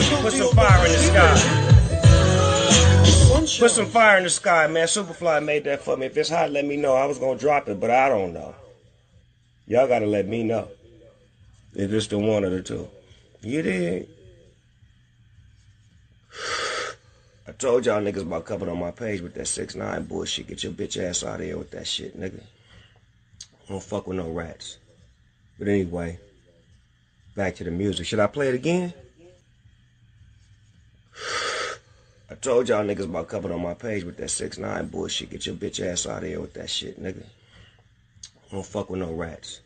told you, put some fire in the sky. Put some fire in the sky, man. Superfly made that for me. If it's hot, let me know. I was gonna drop it, but I don't know. Y'all gotta let me know. If it's the one or the two. You did. I told y'all niggas about coming on my page with that 6 9 bullshit. Get your bitch ass out of here with that shit, nigga. Don't fuck with no rats. But anyway, back to the music. Should I play it again? I told y'all niggas about coming on my page with that 6 9 bullshit. Get your bitch ass out of here with that shit, nigga. Don't fuck with no rats.